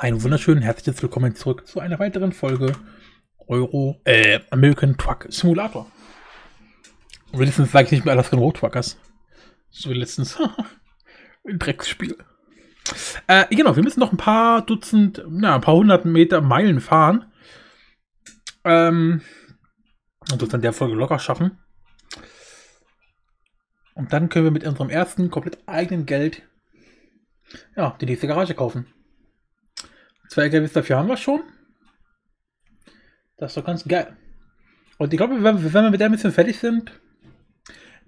Ein wunderschönen herzliches Willkommen zurück zu einer weiteren Folge Euro, äh, American Truck Simulator. Wenigstens sage ich nicht mehr Alaskan Road Truckers. So wie letztens. ein Drecksspiel. Äh, genau, wir müssen noch ein paar Dutzend, na, ein paar hundert Meter Meilen fahren. Ähm, und das dann der Folge locker schaffen. Und dann können wir mit unserem ersten komplett eigenen Geld ja, die nächste Garage kaufen. Zwei LKWs dafür haben wir schon. Das ist doch ganz geil. Und ich glaube, wenn, wenn wir mit der ein bisschen fertig sind,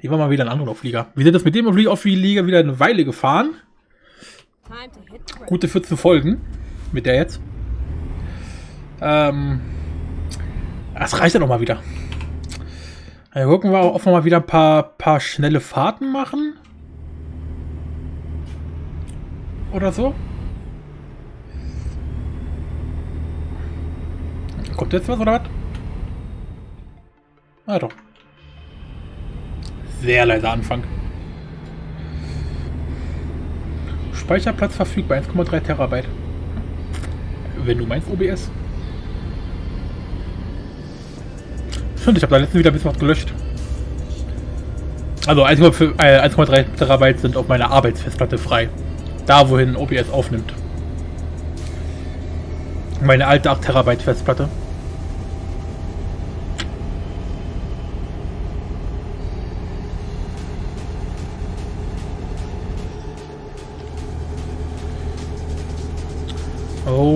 nehmen wir mal wieder einen anderen Auflieger. Wir sind das mit dem Auflieger wieder eine Weile gefahren. Gute 14 Folgen mit der jetzt. Ähm, das reicht ja noch mal wieder. Dann gucken wir, ob wir mal wieder ein paar, paar schnelle Fahrten machen. Oder so. Kommt jetzt was oder was? Ah doch. Sehr leiser Anfang. Speicherplatz verfügbar 1,3 Terabyte. Wenn du meinst OBS. Stimmt, ich habe da letztens wieder ein bisschen was gelöscht. Also 1,3 äh, Terabyte sind auf meiner Arbeitsfestplatte frei. Da, wohin OBS aufnimmt. Meine alte 8 Terabyte Festplatte.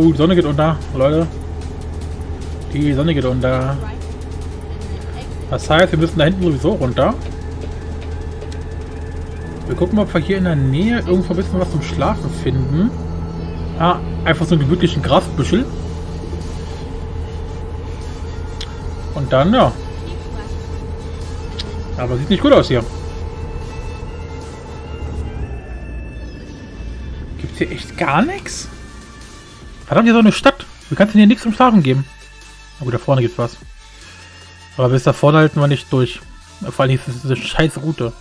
Oh, die Sonne geht unter, Leute. Die Sonne geht unter. Das heißt, wir müssen da hinten sowieso runter. Wir gucken, ob wir hier in der Nähe irgendwo ein bisschen was zum Schlafen finden. Ah, einfach so einen gemütlichen Grasbüschel. Und dann, ja. Aber sieht nicht gut aus hier. Gibt's hier echt gar nichts? Verdammt, hier so eine Stadt. Wie kannst hier nichts zum Schlafen geben? Gut, da vorne gibt's was. Aber bis da vorne halten wir nicht durch. Vor allem ist es eine scheiß Route.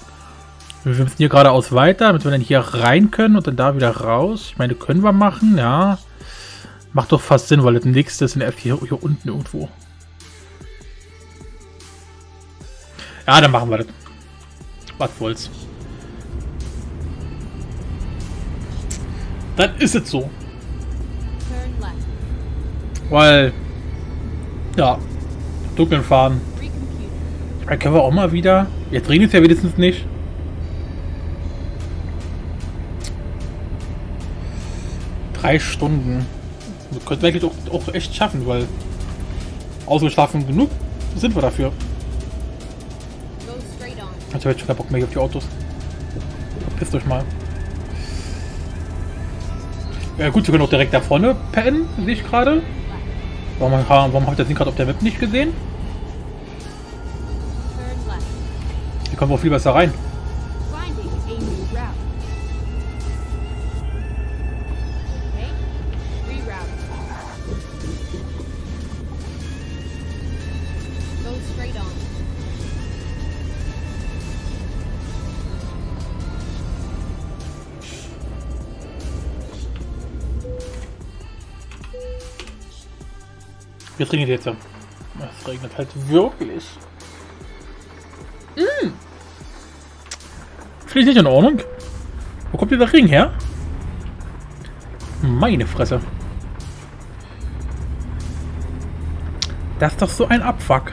Wir müssen hier geradeaus weiter, damit wir dann hier rein können und dann da wieder raus. Ich meine, können wir machen, ja. Macht doch fast Sinn, weil das nächste ist in F hier, hier unten irgendwo. Ja, dann machen wir das. Was wollt's. Dann ist es so. Weil, ja, dunkeln fahren. Dann können wir auch mal wieder. Jetzt regnet es ja wenigstens nicht. Drei Stunden. Das könnten wir auch, auch echt schaffen, weil ausgeschlafen genug sind wir dafür. Ich habe schon keinen Bock mehr auf die Autos. Verpisst euch mal. Ja gut, wir können auch direkt da vorne pennen, sehe ich gerade. Warum, warum habe ich das Ding gerade auf der Map nicht gesehen? Hier kommen wir viel besser rein. Jetzt regnet jetzt. Es regnet halt wirklich. Mm. Finde ich nicht in Ordnung. Wo kommt dieser Regen her? Meine Fresse. Das ist doch so ein Abfuck.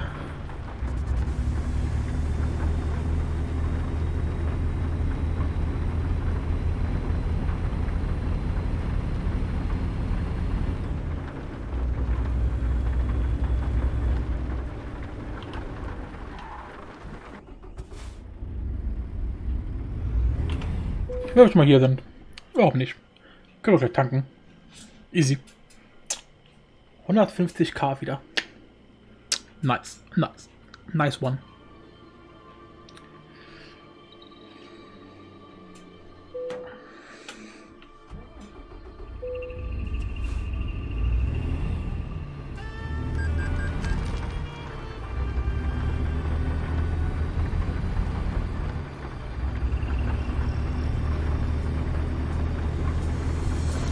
Wenn wir schon mal hier sind. Überhaupt nicht. Können wir gleich tanken. Easy. 150k wieder. Nice. Nice. Nice one.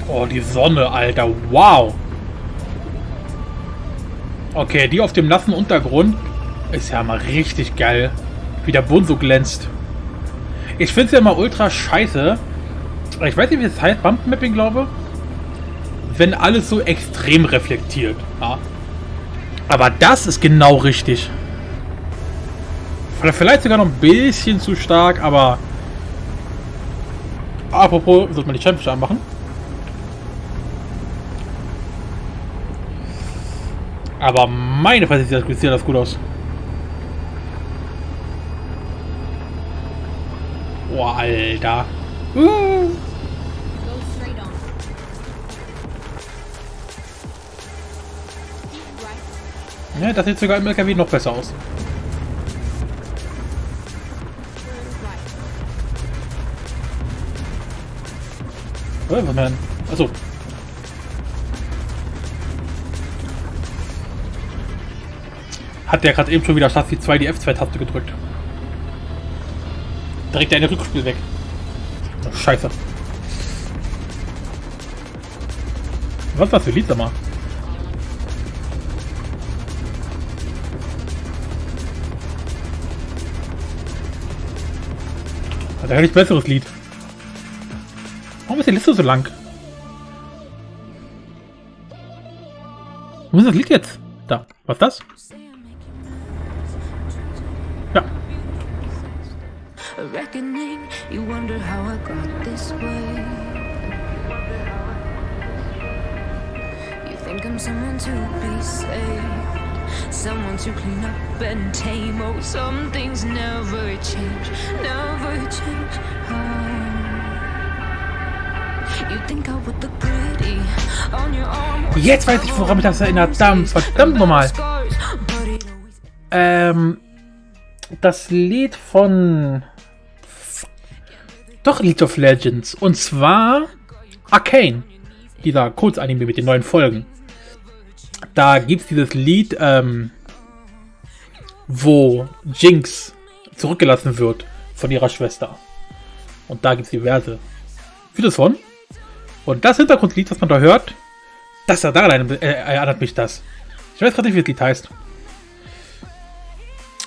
Oh, die Sonne, Alter. Wow. Okay, die auf dem nassen Untergrund ist ja mal richtig geil. Wie der Boden so glänzt. Ich finde es ja immer ultra scheiße. Ich weiß nicht, wie es heißt. Bumpmapping, glaube Wenn alles so extrem reflektiert. Ja. Aber das ist genau richtig. Vielleicht sogar noch ein bisschen zu stark, aber... Apropos, sollte man die Championship anmachen? Aber meine Fresse sieht das gut aus. Boah, Alter. Uh. Ja, das sieht sogar im LKW noch besser aus. Oh, was man? Achso. Hat der gerade eben schon wieder Chassis 2 die F2-Taste gedrückt. Direkt eine Rückspiel weg. Oh, scheiße. Was ist das für Lied, sag mal? Hat er nicht besseres Lied? Warum ist die Liste so lang? Wo ist das Lied jetzt? Da. Was ist das? You wonder how I got this way. You think I'm someone to be saved, someone to clean up and tame. Oh, some things never change, never change. Oh. Jetzt weiß ich, woran mich das erinnert. Verdammt, verdammt nochmal. Ähm, das Lied von doch League of Legends. Und zwar Arcane. Dieser Kurzanime mit den neuen Folgen. Da gibt es dieses Lied, ähm, wo Jinx zurückgelassen wird von ihrer Schwester. Und da gibt es diverse Videos von. Und das Hintergrundlied, was man da hört, das daran äh, erinnert mich das. Ich weiß gerade nicht, wie das Lied heißt.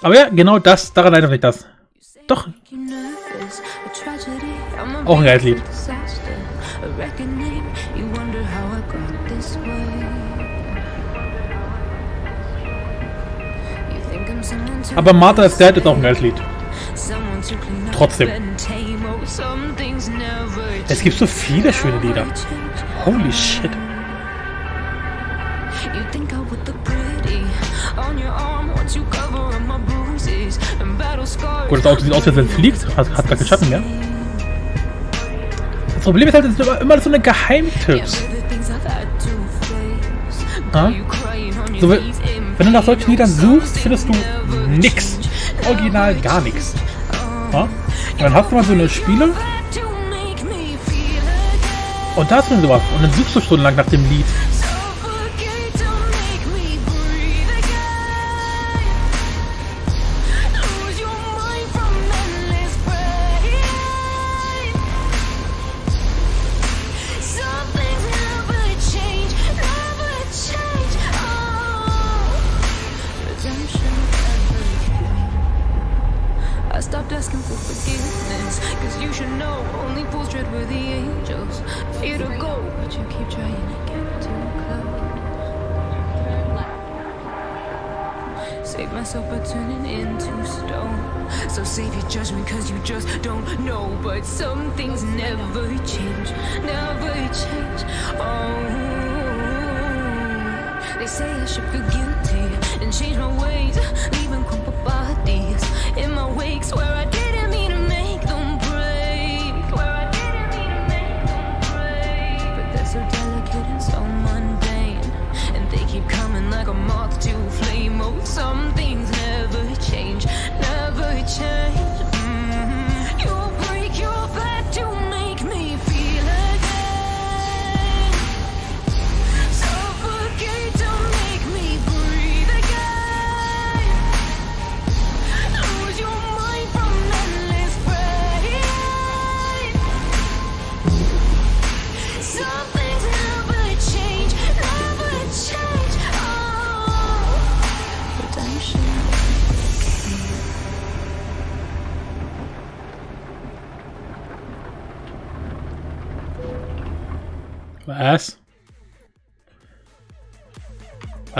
Aber ja, genau das, daran erinnert mich das. Doch. Auch ein geiles Lied. Aber Martha is Dead ist auch ein geiles Lied. Trotzdem. Es gibt so viele schöne Lieder. Holy shit. Gut, das Auto sieht aus, als wenn es fliegt. Hat, hat gar keinen Schatten mehr. Das Problem ist halt, es sind immer, immer so eine Geheimtipps. Ha? So, wenn du nach solchen Liedern suchst, findest du nix. Original gar nichts. Und dann hast du mal so eine Spiele. Und da hast du sowas. Und dann suchst du stundenlang nach dem Lied.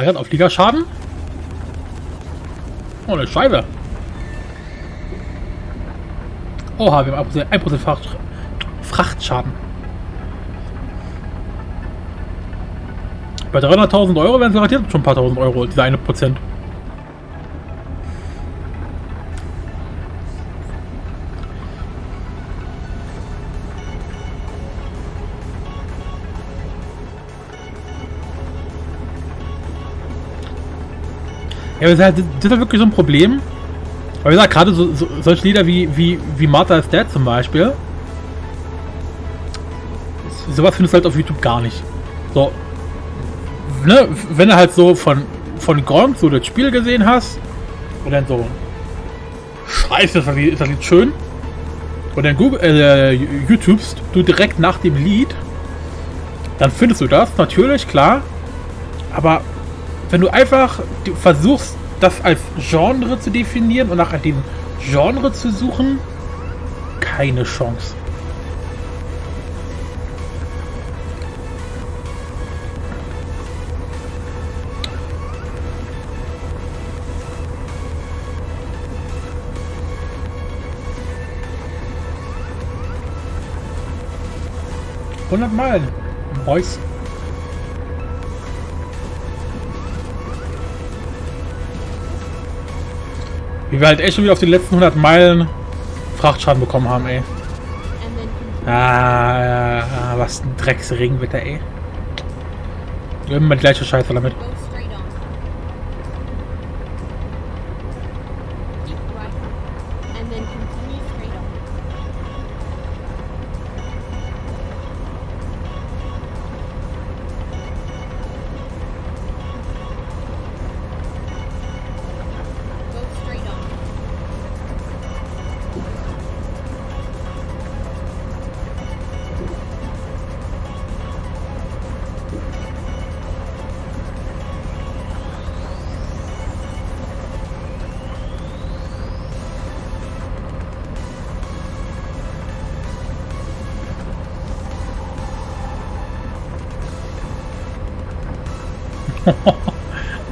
Gerade auf Fliegerschaden? Oh, eine Scheibe. Oha, wir haben 1% Fracht Frachtschaden. Bei 300.000 Euro werden sie garantiert schon ein paar tausend Euro, diese eine Prozent. Ja, das ist, halt, das ist halt wirklich so ein Problem. Weil wie gesagt, gerade so, so, solche Lieder wie, wie, wie Martha is Dead zum Beispiel. Sowas findest du halt auf YouTube gar nicht. So. Ne, wenn du halt so von, von Grond so das Spiel gesehen hast. Und dann so. Scheiße, ist das Lied, ist das Lied schön. Und dann Google, äh, YouTubest du direkt nach dem Lied. Dann findest du das, natürlich, klar. Aber wenn du einfach versuchst, das als Genre zu definieren und nach dem Genre zu suchen, keine Chance. Hundert Meilen. Wie wir halt echt schon wieder auf die letzten 100 Meilen Frachtschaden bekommen haben, ey. Ah, ah was ein Drecksregenwetter, ey. Immer die gleiche Scheiße damit.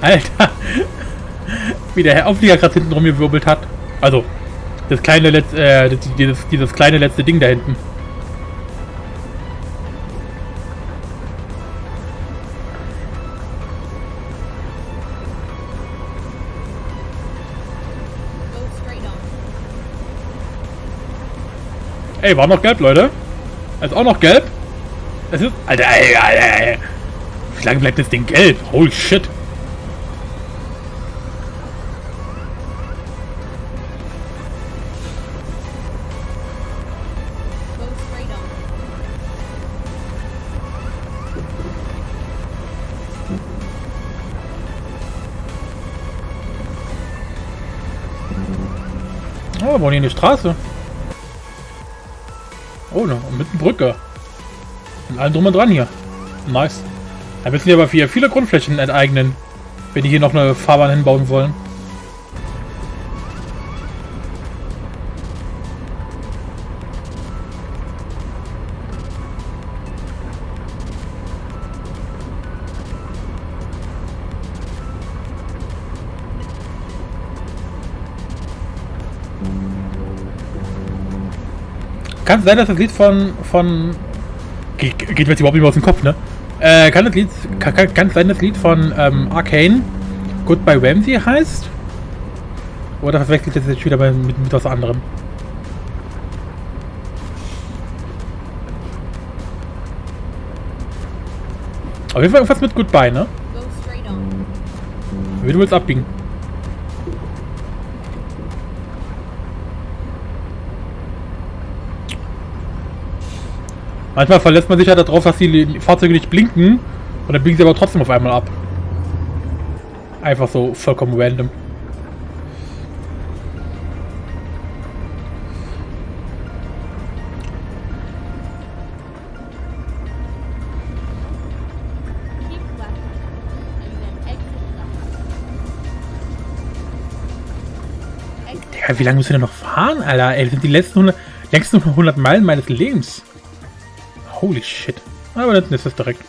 Alter! Wie der Herr Auflieger gerade hinten rumgewirbelt hat. Also, das kleine letzte, äh, dieses, dieses kleine letzte Ding da hinten. Ey, war noch gelb, Leute. Ist auch noch gelb. Es ist. Alter, Alter, Alter. Wie lange bleibt das Ding gelb? Holy shit. Oh, wir wollen hier eine Straße. Oh, ne, mit einer Brücke. Und allem drum und dran hier. Nice. Da müssen die aber viele Grundflächen enteignen, wenn die hier noch eine Fahrbahn hinbauen wollen. Kann sein, dass das Lied von, von geht, geht mir jetzt überhaupt nicht mehr aus dem Kopf, ne? Äh, kann das Lied, kann, kann sein, das Lied von ähm, Arcane Goodbye Ramsey heißt? Oder verwechselt das jetzt wieder mit, mit was anderem? Auf jeden Fall irgendwas mit Goodbye, ne? Wie du willst abbiegen. Manchmal verlässt man sich halt darauf, dass die Fahrzeuge nicht blinken und dann biegen sie aber trotzdem auf einmal ab. Einfach so vollkommen random. Digga, wie lange müssen wir denn noch fahren, Alter? Ey, das sind die letzten 100, längsten 100 Meilen meines Lebens. Holy shit. Aber dann ist es direkt.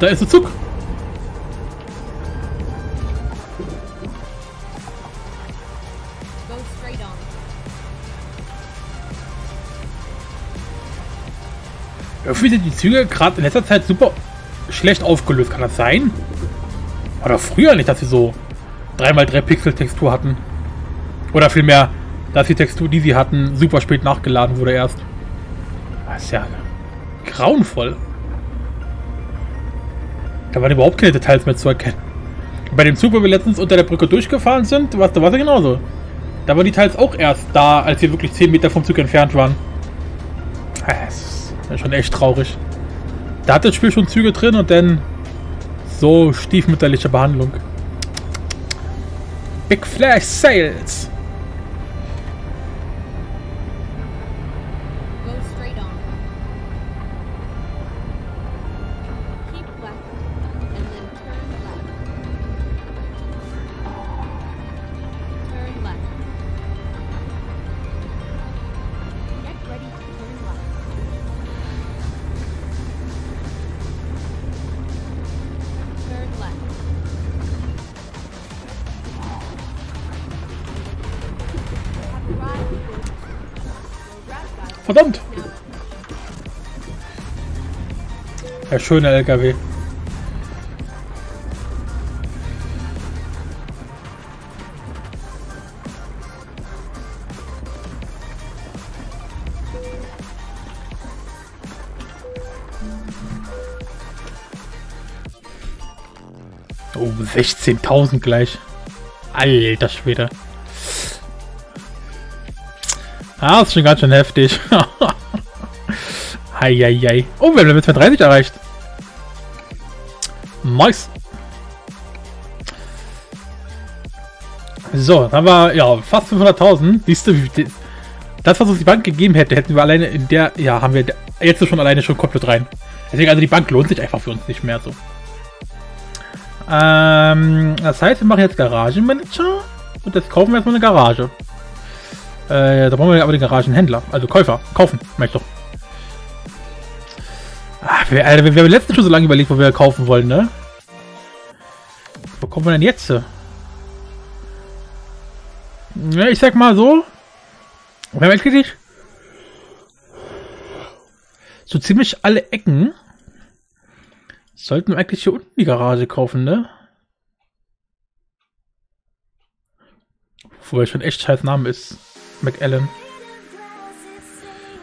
Da ist der Zug. Irgendwie sind die Züge gerade in letzter Zeit super schlecht aufgelöst. Kann das sein? War doch früher nicht, dass sie so 3x3 Pixel Textur hatten. Oder vielmehr, dass die Textur, die sie hatten, super spät nachgeladen wurde erst. Das ist ja grauenvoll. Da waren überhaupt keine Details mehr zu erkennen. Bei dem Zug, wo wir letztens unter der Brücke durchgefahren sind, war es ja genauso. Da waren die Teils auch erst da, als wir wirklich 10 Meter vom Zug entfernt waren. Das ist schon echt traurig. Da hat das Spiel schon Züge drin und dann so stiefmütterliche Behandlung. Big Flash Sales. Verdammt! Der schöne LKW. Oh, 16.000 gleich. Alter Schwede. Ah, ist schon ganz schön heftig. Heieiei. Oh, wir haben Level 32 erreicht. Nice. So, dann haben wir ja fast 500.000. Siehst du, wie- das, was uns die Bank gegeben hätte, hätten wir alleine in der, ja, haben wir jetzt schon alleine schon komplett rein. Deswegen, also die Bank lohnt sich einfach für uns nicht mehr so. Ähm, das heißt, wir machen jetzt Garagenmanager und jetzt kaufen wir erstmal eine Garage. Äh, da brauchen wir aber den Garagenhändler, also Käufer, kaufen, möchte ich doch. Ah, wir, Alter, wir, wir haben letztens schon so lange überlegt, wo wir kaufen wollen, ne? Wo kommen wir denn jetzt? Ja, ich sag mal so. Wir haben eigentlich so ziemlich alle Ecken sollten wir eigentlich hier unten die Garage kaufen, ne? Wobei schon echt scheiß Name ist. McAllen.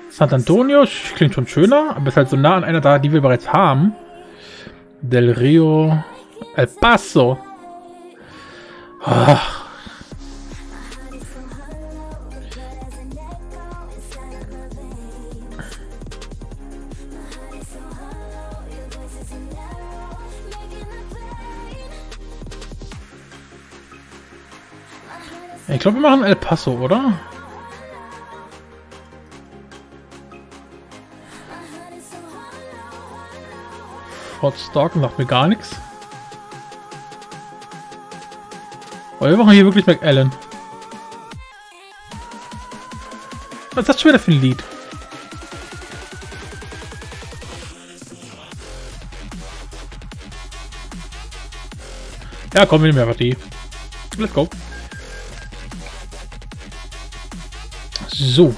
Sant Antonio klingt schon schöner, aber ist halt so nah an einer da, die wir bereits haben. Del Rio. El Paso. Ah. Ich glaube, wir machen El Paso, oder? Fort Stalken sagt mir gar nichts. Aber wir machen hier wirklich McAllen. Was ist das schon wieder für ein Lied? Ja, komm, wir nehmen einfach die. Let's go. So.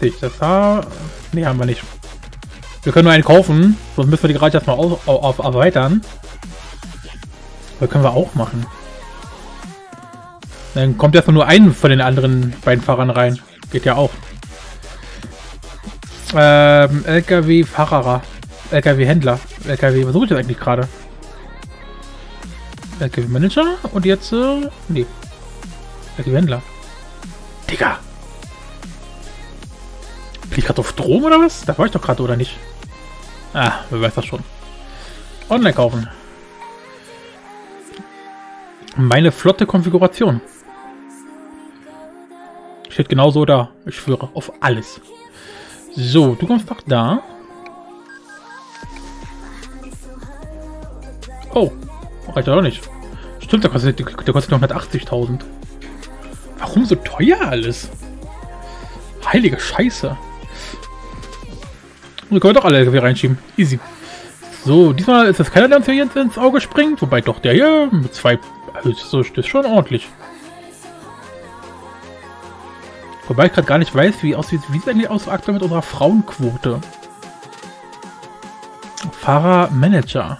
130. Das war... Nee, haben wir nicht. Wir können nur einen kaufen. Sonst müssen wir die Garage erstmal auf, auf, auf erweitern. Das können wir auch machen. Dann kommt erstmal nur ein von den anderen beiden Fahrern rein. Geht ja auch. Ähm, LKW-Fahrer. LKW-Händler. LKW, was suche ich eigentlich gerade? LKW Manager und jetzt, äh, nee. LKW Händler. Digga. Ich gerade auf Strom oder was? Da war ich doch gerade, oder nicht? Ah, wer weiß das schon. Online kaufen. Meine flotte Konfiguration. Steht genau so da. Ich schwöre, auf alles. So, du kommst doch da. Oh, reicht doch nicht. Stimmt, der kostet, der kostet noch 180.000. Warum so teuer alles? Heilige Scheiße. Wir können doch alle LKW reinschieben. Easy. So, diesmal ist das keiner, der uns hier jetzt ins Auge springt. Wobei doch der hier mit zwei... Also so das ist schon ordentlich. Wobei ich gerade gar nicht weiß, wie aussieht, wie sieht eigentlich aus aktuell mit unserer Frauenquote. Fahrer Manager.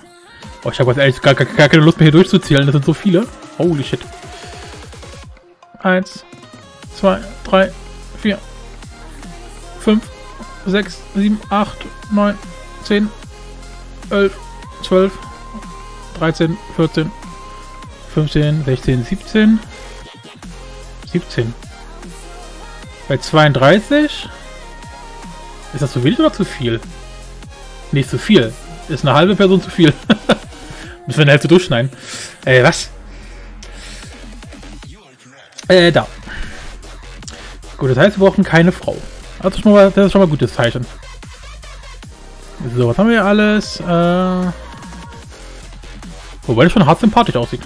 Oh, ich habe jetzt ehrlich gar, gar, gar keine Lust mehr hier durchzuzählen. Das sind so viele. Holy shit. Eins, zwei, drei, vier, fünf, sechs, sieben, acht, neun, zehn, elf, zwölf, dreizehn, vierzehn, fünfzehn, sechzehn, siebzehn, siebzehn. Bei 32 ist das zu wenig oder zu viel? Nicht zu viel. Ist eine halbe Person zu viel. Müssen wir eine Hälfte durchschneiden. Äh, was? Äh, da. Gut, das heißt, wir brauchen keine Frau. Ist schon mal, das ist schon mal ein gutes Zeichen. So, was haben wir hier alles? Äh, wobei das schon hart sympathisch aussieht.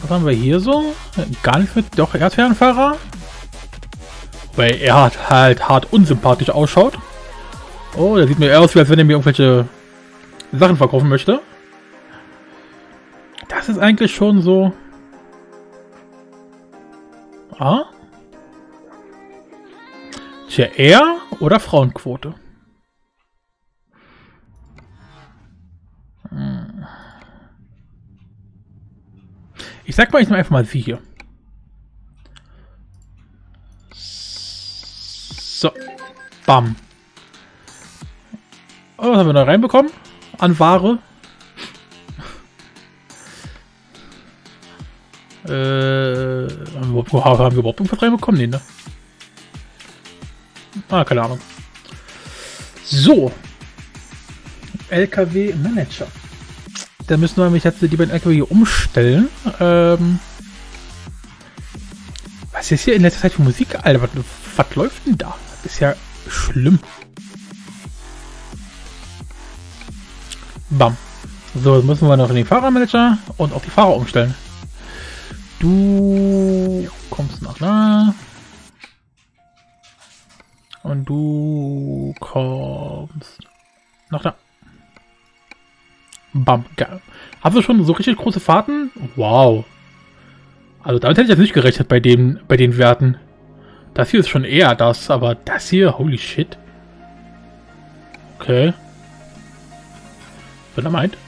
Was haben wir hier so? Gar nichts mit... Doch, Erdfernfahrer. Weil er hat halt hart unsympathisch ausschaut. Oh, der sieht mir eher aus, als wenn er mir irgendwelche Sachen verkaufen möchte. Das ist eigentlich schon so... Ah? Tja, er oder Frauenquote? Hm. Ich sag mal, ich nehme einfach mal sie hier. So. Bam. Oh, was haben wir da reinbekommen? An Ware. äh, haben wir, überhaupt- irgendwas reinbekommen? Nee, ne? Ah, keine Ahnung. So. LKW Manager. Da müssen wir nämlich jetzt die beiden LKW hier umstellen. Ähm, was ist hier in letzter Zeit für Musik, Alter? Was, was läuft denn da? Das ist ja schlimm. Bam. So, jetzt müssen wir noch in den Fahrermanager und auf die Fahrer umstellen. Du kommst nach da. Und du kommst nach da. Bam, geil. Hast du schon so richtig große Fahrten? Wow. Also damit hätte ich jetzt nicht gerechnet bei den, bei den Werten. Das hier ist schon eher das, aber das hier, holy shit. Okay. Was er meint?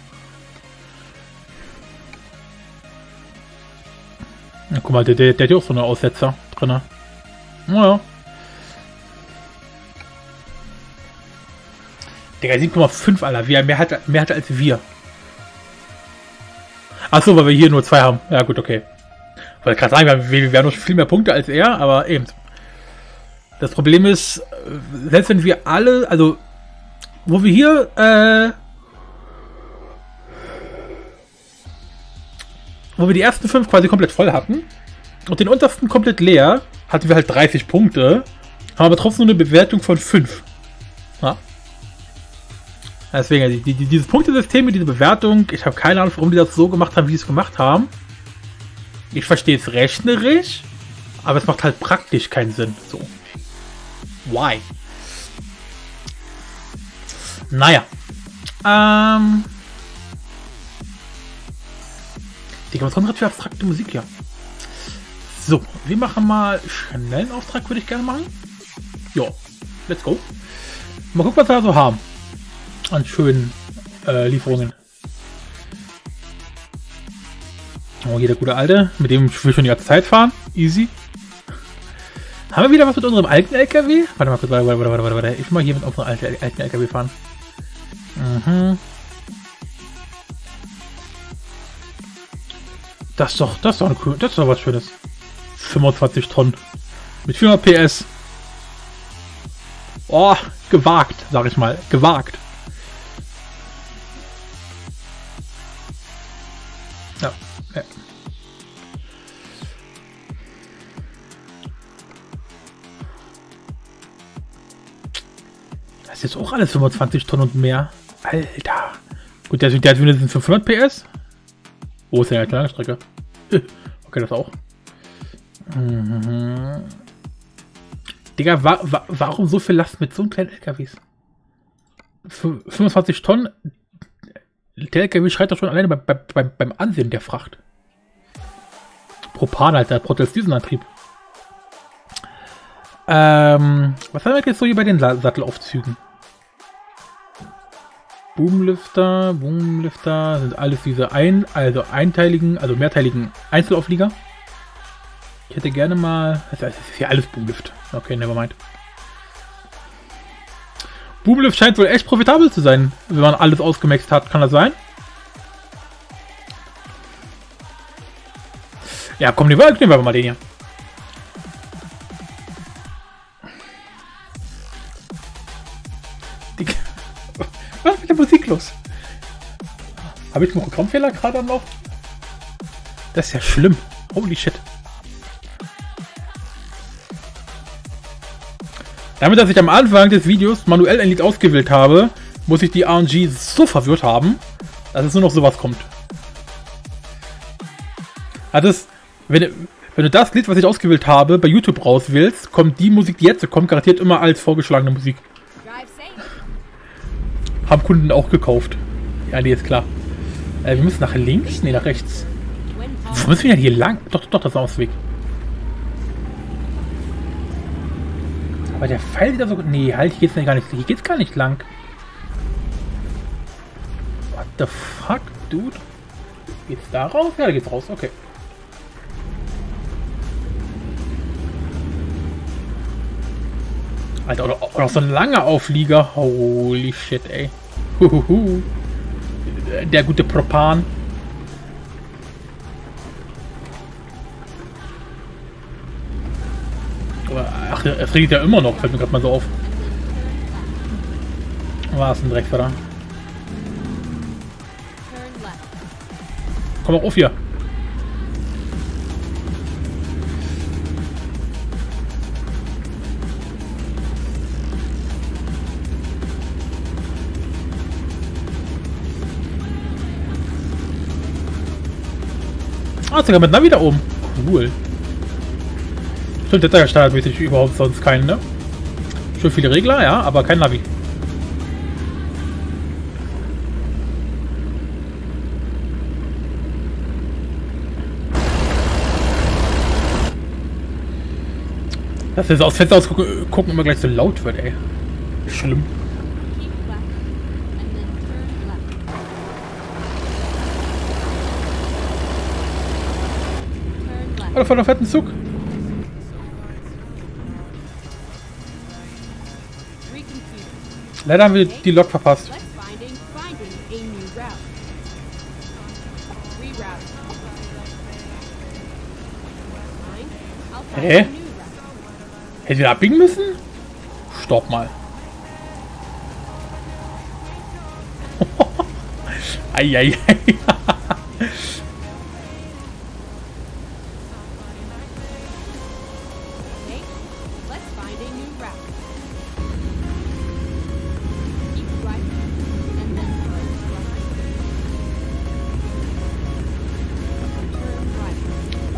Ja, guck mal, der, der, der hat ja auch so eine Aussetzer drin. Naja. Digga, 7,5, Alter. Wir, mehr, hat, mehr hat als wir. Achso, weil wir hier nur zwei haben. Ja, gut, okay. Wollte gerade sagen, wir haben, wir, wir haben noch viel mehr Punkte als er, aber eben. Das Problem ist, selbst wenn wir alle, also, wo wir hier, äh, wo wir die ersten fünf quasi komplett voll hatten und den untersten komplett leer, hatten wir halt 30 Punkte, haben aber trotzdem nur eine Bewertung von 5. Ja. Deswegen, die, die, dieses Punktesystem mit dieser Bewertung, ich habe keine Ahnung, warum die das so gemacht haben, wie sie es gemacht haben. Ich verstehe es rechnerisch, aber es macht halt praktisch keinen Sinn. So. Why? Naja. Ähm. Digga, was kommt gerade für abstrakte Musik hier? So, wir machen mal schnell einen Auftrag, würde ich gerne machen. Ja, let's go. Mal gucken, was wir da so haben. An schönen äh, Lieferungen. Oh, hier der gute Alte, mit dem wir schon die ganze Zeit fahren. Easy. Haben wir wieder was mit unserem alten LKW? Warte mal kurz, warte, warte, warte, warte, warte. Ich will mal hier mit unserem alten, alten LKW fahren. Mhm. Das ist doch, das ist doch, cool- das ist doch was Schönes. 25 Tonnen. Mit 400 PS. Oh, gewagt, sag ich mal. Gewagt. Das ist jetzt auch alles 25 Tonnen und mehr. Alter. Gut, der, der hat wenigstens 500 PS. Wo ist denn eine Strecke? Okay, das auch. Mhm. Digga, wa wa warum so viel Last mit so einem kleinen LKWs? Fü- 25 Tonnen. Der LKW schreit doch schon alleine beim, beim, beim, Ansehen der Fracht. Propan, Alter, Protestdiesenantrieb. Ähm, was haben wir jetzt so hier bei den Sa Sattelaufzügen? Boomlifter, Boomlifter sind alles diese ein, also einteiligen, also mehrteiligen Einzelauflieger. Ich hätte gerne mal, das ist hier alles Boomlift. Okay, nevermind. Boomlift scheint wohl echt profitabel zu sein, wenn man alles ausgemaxt hat. Kann das sein? Ja, komm, wir, nehmen wir mal den hier. Was ist mit der Musik los? Habe ich einen Programmfehler gerade am Laufen? Das ist ja schlimm. Holy shit. Damit, dass ich am Anfang des Videos manuell ein Lied ausgewählt habe, muss ich die RNG so verwirrt haben, dass es nur noch sowas kommt. Hat es, wenn, wenn du das Lied, was ich ausgewählt habe, bei YouTube rauswählst, kommt die Musik, die jetzt kommt, garantiert immer als vorgeschlagene Musik. Haben Kunden auch gekauft. Ja, die ist klar. Äh, wir müssen nach links? Nee, nach rechts. Wo müssen wir denn hier lang? Doch, doch, das ist Ausweg. Aber der Pfeil wieder so... Nee, halt, hier geht's denn gar nicht... Hier geht's gar nicht lang. What the fuck, dude? Geht's da raus? Ja, da geht's raus, okay. Alter, oder, oder so ein langer Auflieger. Holy shit, ey. Huhuhu. Der gute Propan. Ach, es regnet ja immer noch, fällt mir gerade mal so auf. War es ein left. Komm auch auf hier. Ah, sogar mit Navi da oben. Cool. Stimmt, hat ja standardmäßig überhaupt sonst keinen, ne? Schon viele Regler, ja, aber kein Navi. Dass wir so aus Fenster aus gucken, gucken immer gleich so laut wird, ey. Schlimm. Oder von der fetten Zug. Leider haben wir die Lok verpasst. Hä? Hätten wir abbiegen müssen? Stopp mal. Eieiei.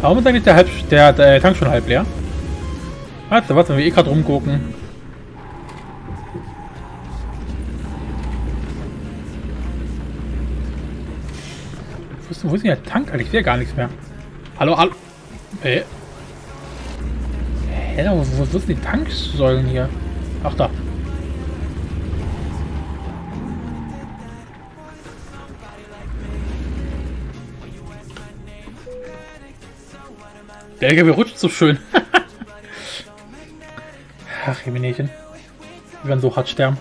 Warum ist eigentlich der, halb, der, der Tank schon halb leer? Warte, warte, wir eh gerade rumgucken. Wo ist, denn- wo ist denn der Tank eigentlich? Ich sehe gar nichts mehr. Hallo, hallo. Hä? Hä, wo, wo, wo sind die Tanksäulen hier? Ach da. Der LKW rutscht so schön. Ach, Jeminchen. Wir werden so hart sterben.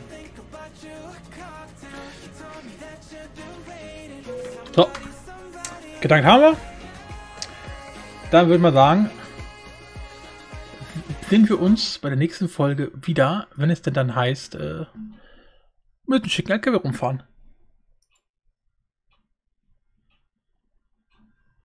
So. Gedankt haben wir. dann würde man sagen, sehen wir uns bei der nächsten Folge wieder, wenn es denn dann heißt, äh, mit dem schicken LKW rumfahren.